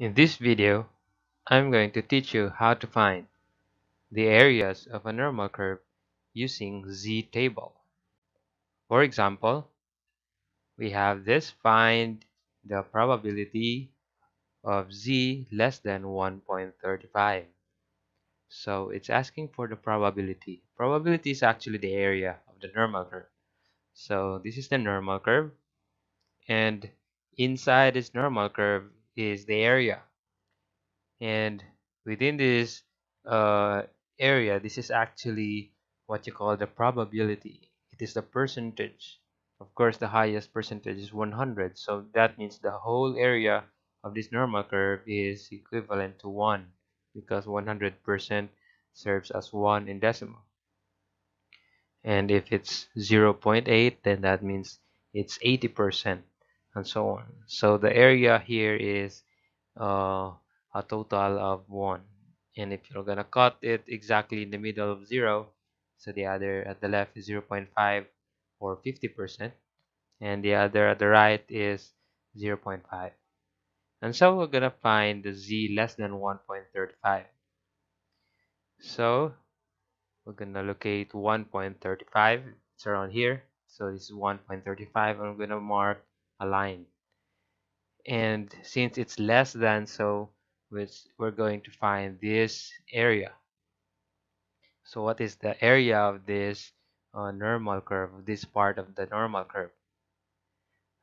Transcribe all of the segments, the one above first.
In this video, I'm going to teach you how to find the areas of a normal curve using z-table. For example, we have this find the probability of z less than 1.35. So it's asking for the probability. Probability is actually the area of the normal curve. So this is the normal curve and inside this normal curve is the area. And within this uh, area this is actually what you call the probability. It is the percentage. Of course the highest percentage is 100 so that means the whole area of this normal curve is equivalent to 1 because 100% serves as 1 in decimal. And if it's 0.8 then that means it's 80% and so on. So the area here is uh, a total of 1 and if you're gonna cut it exactly in the middle of 0 so the other at the left is 0.5 or 50% and the other at the right is 0.5 and so we're gonna find the z less than 1.35 so we're gonna locate 1.35 it's around here. So this is 1.35 I'm gonna mark a line and since it's less than so we're going to find this area. So what is the area of this uh, normal curve this part of the normal curve?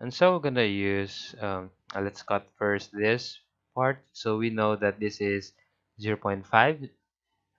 And so we're gonna use um, uh, let's cut first this part. So we know that this is 0.5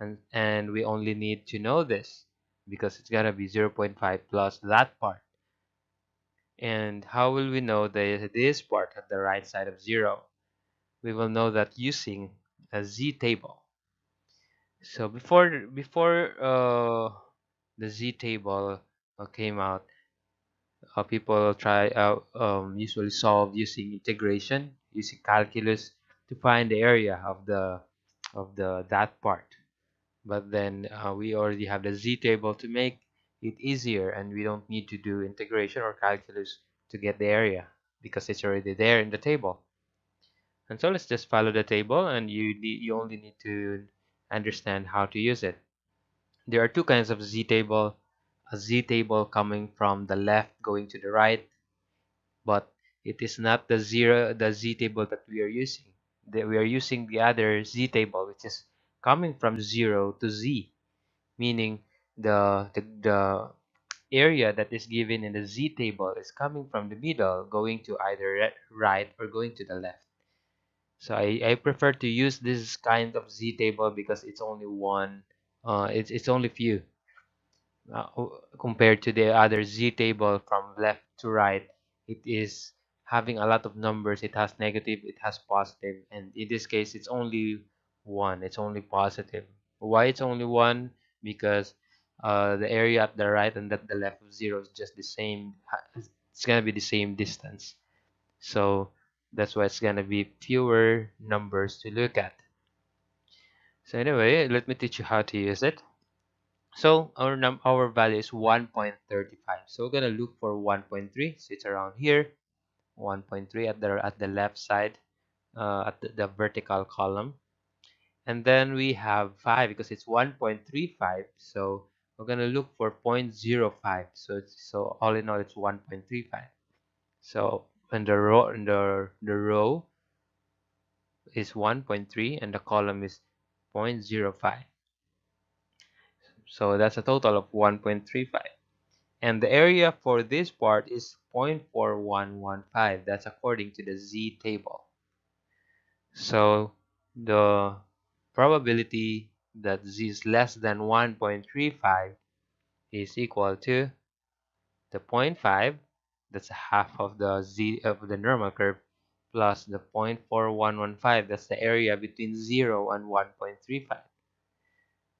and and we only need to know this because it's gonna be 0.5 plus that part and how will we know that this part at the right side of 0 we will know that using a z table. So before before uh, the z table uh, came out uh, people try uh, um, usually solve using integration using calculus to find the area of the of the that part. But then uh, we already have the z table to make it easier and we don't need to do integration or calculus to get the area because it's already there in the table. And so let's just follow the table and you you only need to understand how to use it. There are two kinds of z-table a z-table coming from the left going to the right but it is not the zero the z-table that we are using. We are using the other z-table which is coming from 0 to z meaning the, the the area that is given in the z-table is coming from the middle going to either right or going to the left. So I, I prefer to use this kind of z table because it's only one uh, it's, it's only few uh, compared to the other z table from left to right. It is having a lot of numbers. It has negative it has positive and in this case it's only one. It's only positive. Why it's only one? Because uh, the area at the right and at the left of zero is just the same it's gonna be the same distance. So that's why it's gonna be fewer numbers to look at. So anyway let me teach you how to use it. So our num our value is 1.35 so we're gonna look for 1.3 so it's around here. 1.3 at the at the left side uh, at the, the vertical column. And then we have 5 because it's 1.35 so we're gonna look for 0.05 so so all in all it's 1.35 so and the row and the the row is 1.3 and the column is 0.05 so that's a total of 1.35 and the area for this part is 0.4115 that's according to the z table. So the probability that z is less than 1.35 is equal to the 0.5 that's half of the z of the normal curve plus the 0.4115 that's the area between 0 and 1.35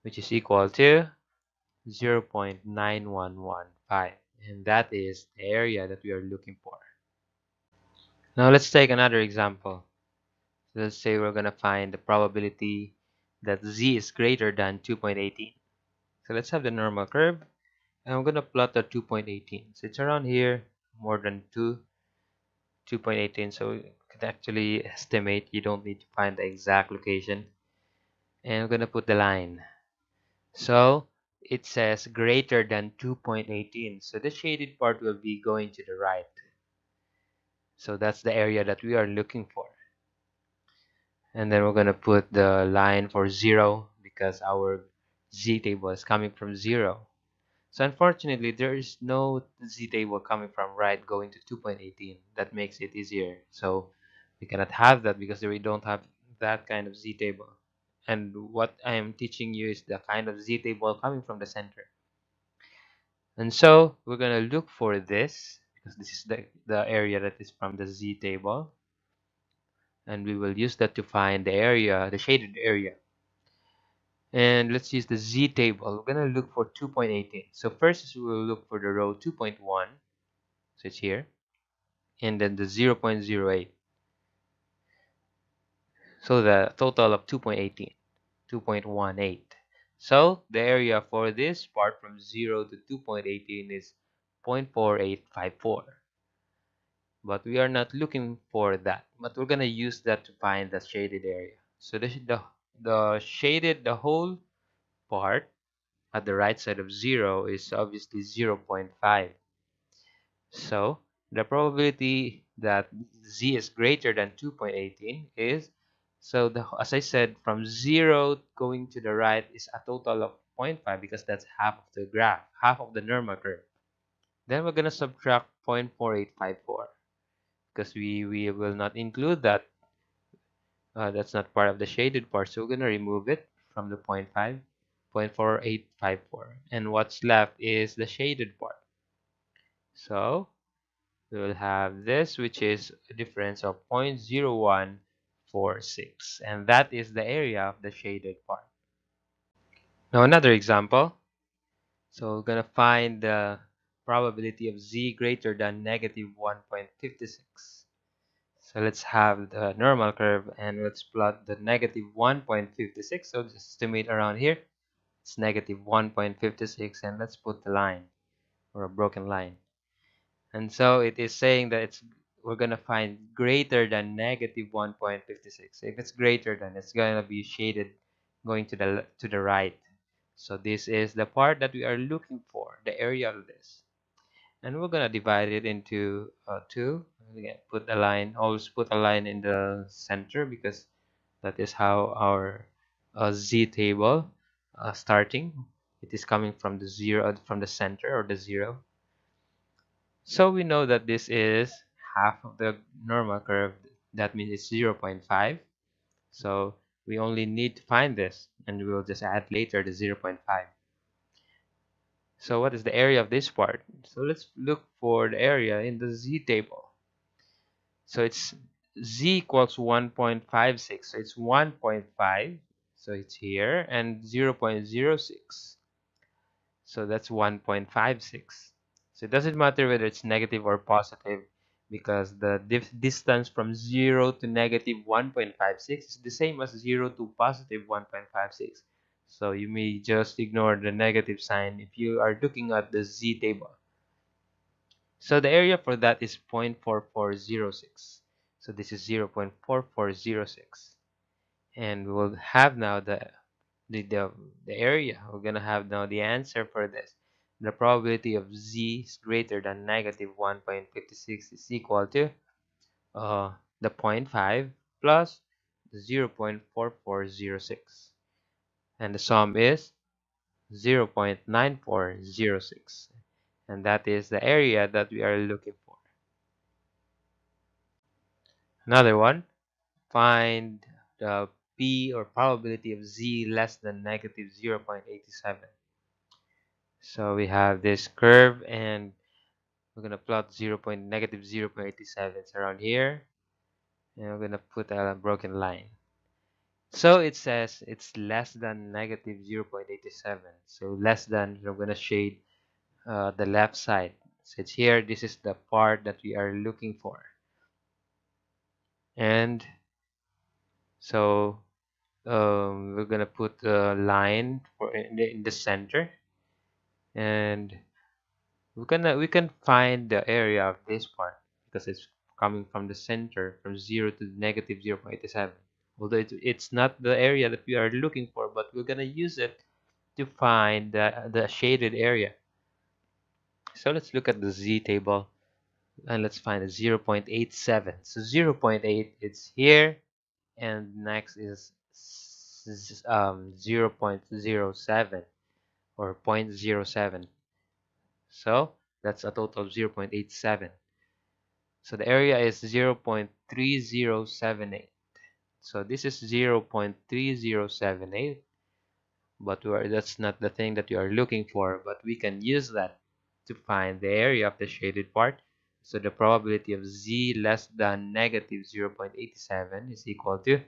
which is equal to 0.9115 and that is the area that we are looking for. Now let's take another example. Let's say we're gonna find the probability that z is greater than 2.18 so let's have the normal curve. And I'm gonna plot the 2.18 so it's around here more than 2 2.18 so we can actually estimate you don't need to find the exact location. And I'm gonna put the line. So it says greater than 2.18 so the shaded part will be going to the right. So that's the area that we are looking for and then we're gonna put the line for zero because our z table is coming from zero. So unfortunately there is no z table coming from right going to 2.18 that makes it easier. So we cannot have that because we don't have that kind of z table. And what I am teaching you is the kind of z table coming from the center. And so we're gonna look for this because this is the, the area that is from the z table and we will use that to find the area the shaded area. And let's use the z table. We're gonna look for 2.18 so first we will look for the row 2.1 so it's here and then the 0.08 so the total of 2.18 2.18 so the area for this part from 0 to 2.18 is 0.4854 but we are not looking for that. But we're gonna use that to find the shaded area. So the, the, the shaded the whole part at the right side of 0 is obviously 0.5 so the probability that z is greater than 2.18 is so the, as I said from 0 going to the right is a total of 0.5 because that's half of the graph half of the normal curve. Then we're going to subtract 0.4854 because we, we will not include that. Uh, that's not part of the shaded part, so we're going to remove it from the 0 0.5, 0.4854. And what's left is the shaded part. So we will have this, which is a difference of 0.0146. And that is the area of the shaded part. Now another example. So we're going to find the probability of z greater than negative 1.56. So let's have the normal curve and let's plot the negative 1.56. So just estimate around here. It's negative 1.56 and let's put the line or a broken line. And so it is saying that it's we're gonna find greater than negative 1.56. If it's greater than it's gonna be shaded going to the to the right. So this is the part that we are looking for, the area of this and we're gonna divide it into uh, two. Again put a line always put a line in the center because that is how our uh, z table uh, starting. It is coming from the zero from the center or the zero. So we know that this is half of the normal curve. That means it's 0.5 so we only need to find this and we'll just add later the 0.5 so what is the area of this part? So let's look for the area in the z table. So it's z equals 1.56. So it's 1.5. So it's here and 0.06. So that's 1.56. So it doesn't matter whether it's negative or positive because the distance from 0 to negative 1.56 is the same as 0 to positive 1.56 so you may just ignore the negative sign if you are looking at the z table. So the area for that is 0.4406 so this is 0.4406 and we will have now the, the the the area. We're gonna have now the answer for this. The probability of z is greater than negative 1.56 is equal to uh, the 0.5 plus the 0.4406 and the sum is 0.9406 and that is the area that we are looking for. Another one, find the p or probability of z less than negative 0.87. So we have this curve and we're going to plot 0. negative 0.87 it's around here and we're going to put a broken line. So it says it's less than negative 0.87. So less than, I'm going to shade uh, the left side. So it's here, this is the part that we are looking for. And so um, we're going to put a line for in the, in the center. And we're gonna we can find the area of this part because it's coming from the center from 0 to negative 0.87 although it, it's not the area that we are looking for but we're gonna use it to find the, the shaded area. So let's look at the z table and let's find a 0.87 so 0.8 it's here and next is um, 0.07 or 0.07 so that's a total of 0.87 so the area is 0.3078 so this is 0.3078 but that's not the thing that you are looking for but we can use that to find the area of the shaded part. So the probability of z less than negative 0.87 is equal to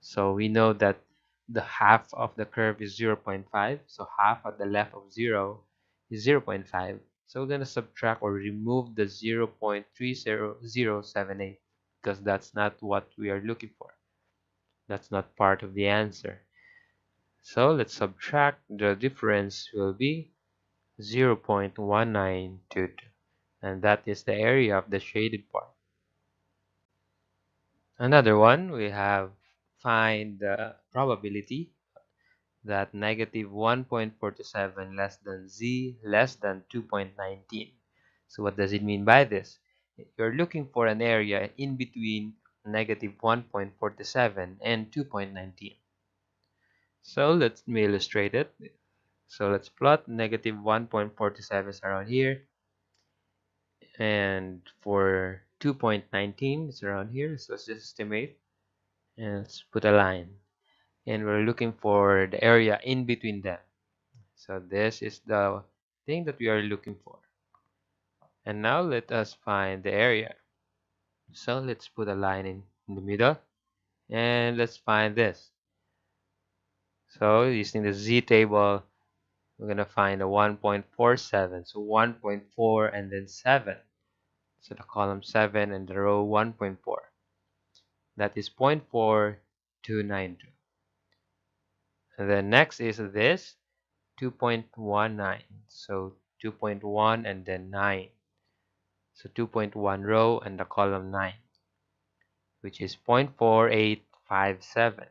so we know that the half of the curve is 0.5 so half at the left of 0 is 0.5 so we're going to subtract or remove the 0.30078 because that's not what we are looking for that's not part of the answer. So let's subtract. The difference will be 0.1922 and that is the area of the shaded part. Another one we have find the probability that negative 1.47 less than z less than 2.19 so what does it mean by this? You're looking for an area in between negative 1.47 and 2.19 so let me illustrate it. So let's plot negative 1.47 is around here. And for 2.19 it's around here. So let's just estimate. And let's put a line. And we're looking for the area in between them. So this is the thing that we are looking for. And now let us find the area so let's put a line in, in the middle and let's find this. So using the z table we're gonna find a 1.47 so 1.4 and then 7 so the column 7 and the row 1.4 that is 0.4292 and then next is this 2.19 so 2.1 and then 9 so 2.1 row and the column 9 which is 0.4857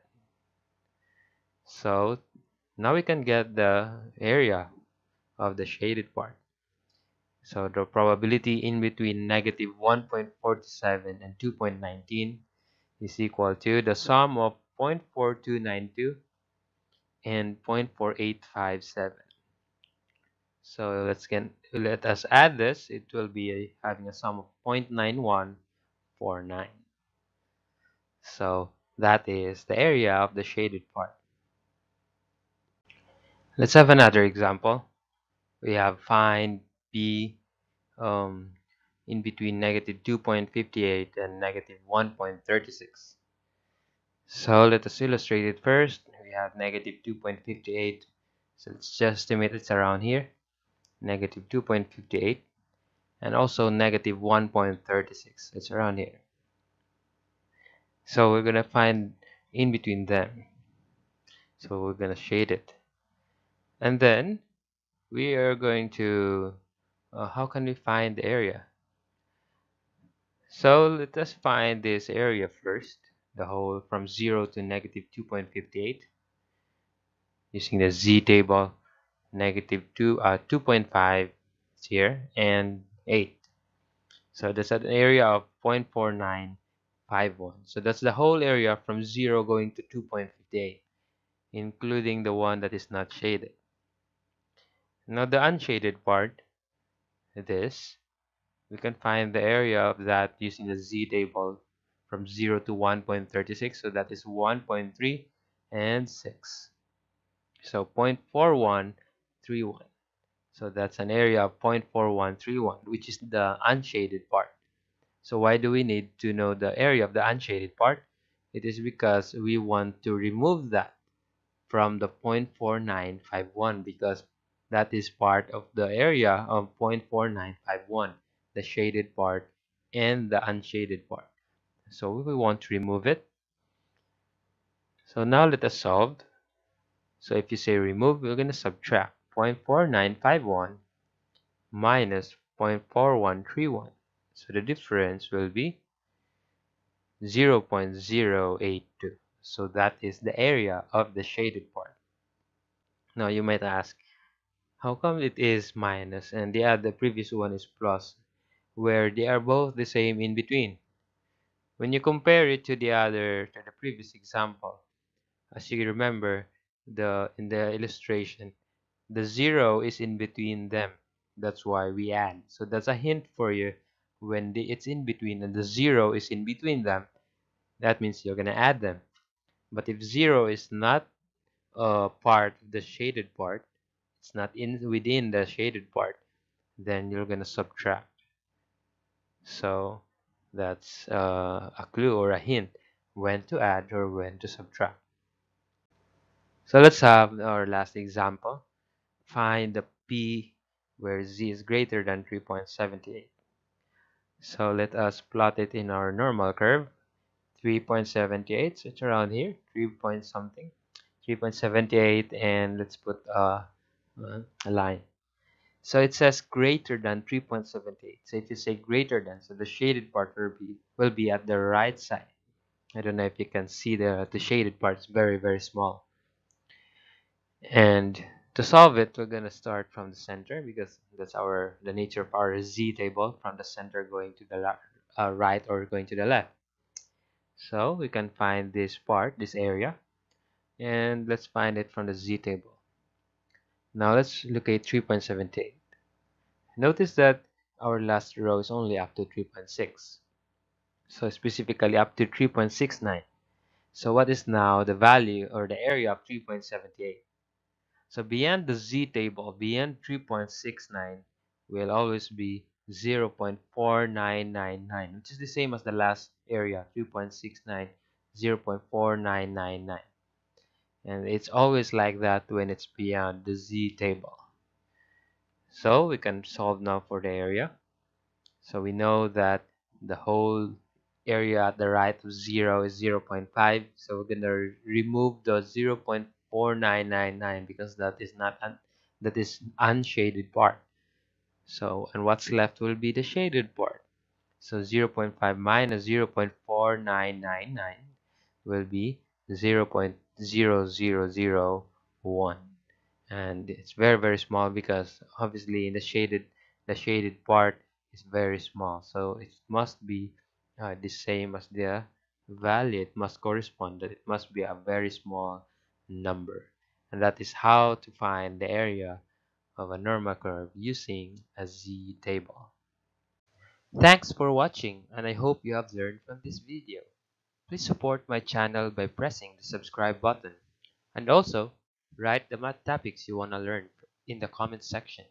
so now we can get the area of the shaded part. So the probability in between negative 1.47 and 2.19 is equal to the sum of 0.4292 and 0.4857 so let's get let us add this it will be a, having a sum of 0.9149 so that is the area of the shaded part let's have another example we have find b um, in between negative 2.58 and negative 1.36. So let us illustrate it first. We have negative 2.58. So let's just estimate it's around here. Negative 2.58 and also negative 1.36. It's around here. So we're to find in between them. So we're to shade it. And then we are going to, uh, how can we find the area? So let us find this area first, the whole from 0 to negative 2.58 using the z table negative 2 uh 2.5 is here and 8 so that's an area of 0.4951 so that's the whole area from 0 going to 2.58 including the one that is not shaded. Now the unshaded part this we can find the area of that using the z table from 0 to 1.36 so that is 1.3 and 6 so 0.4131 so that's an area of 0.4131 which is the unshaded part. So why do we need to know the area of the unshaded part? It is because we want to remove that from the 0.4951 because that is part of the area of 0.4951 the shaded part and the unshaded part. So we want to remove it. So now let us solve. So if you say remove we're going to subtract 0.4951 minus 0.4131 so the difference will be 0.082 so that is the area of the shaded part. Now you might ask how come it is minus and the other previous one is plus where they are both the same in between? When you compare it to the other to the previous example as you remember the in the illustration the zero is in between them. That's why we add. So that's a hint for you. When the, it's in between and the zero is in between them that means you're gonna add them. But if zero is not a part of the shaded part it's not in within the shaded part then you're gonna subtract. So that's uh, a clue or a hint when to add or when to subtract. So let's have our last example find the p where z is greater than 3.78 so let us plot it in our normal curve. 3.78 so it's around here 3 point something 3.78 and let's put a, a line. So it says greater than 3.78 so if you say greater than so the shaded part will be will be at the right side. I don't know if you can see the the shaded part is very very small. And to solve it we're gonna start from the center because that's our the nature of our z table from the center going to the uh, right or going to the left. So we can find this part this area and let's find it from the z table. Now let's look at 3.78 notice that our last row is only up to 3.6 so specifically up to 3.69 so what is now the value or the area of 3.78 so beyond the z table beyond 3.69 will always be 0.4999 which is the same as the last area 3.69 0.4999 and it's always like that when it's beyond the z table. So we can solve now for the area. So we know that the whole area at the right of 0 is 0.5 so we're gonna remove the 0.4999 because that is not that is unshaded part. So, and what's left will be the shaded part. So 0.5 minus 0.4999 will be 0.0001 and it's very very small because obviously in the shaded the shaded part is very small. So it must be uh, the same as the value. It must correspond. That it must be a very small number and that is how to find the area of a normal curve using a z-table. Thanks for watching and I hope you have learned from this video. Please support my channel by pressing the subscribe button and also write the math topics you want to learn in the comment section.